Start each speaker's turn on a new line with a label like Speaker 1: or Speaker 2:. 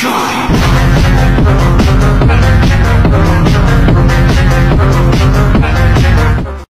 Speaker 1: Hakai!